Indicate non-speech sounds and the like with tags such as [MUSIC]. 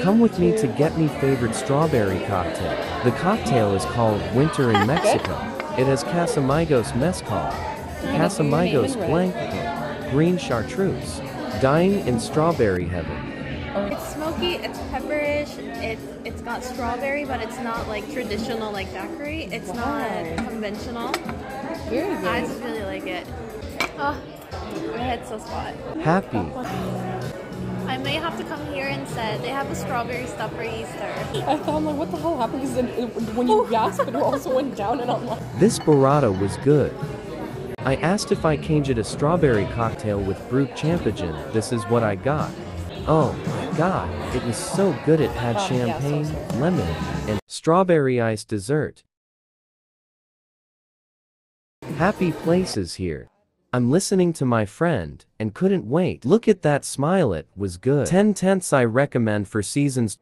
Come with me to get me favorite strawberry cocktail. The cocktail is called Winter in Mexico. It has Casamigos Mezcal, Casamigos Blanco, Green Chartreuse, Dying in Strawberry Heaven. Oh, it's smoky, it's pepperish, it's it's got strawberry, but it's not like traditional like daiquiri. It's not conventional. Very good. I just really like it. Oh, my head's so spot. Happy. I may have to come here and instead. They have a strawberry stuff for Easter. I thought, like, what the hell happened? Because when you [LAUGHS] gasped, it also went down, and I'm like, This burrata was good. I asked if I can get a strawberry cocktail with brut champagne. This is what I got. Oh my god, it was so good it had Oh, yeah, so champagne, lemon, and strawberry iced dessert. Happy places here. I'm listening to my friend, and couldn't wait. Look at that smile, it was good. 10 tenths I recommend Four Seasons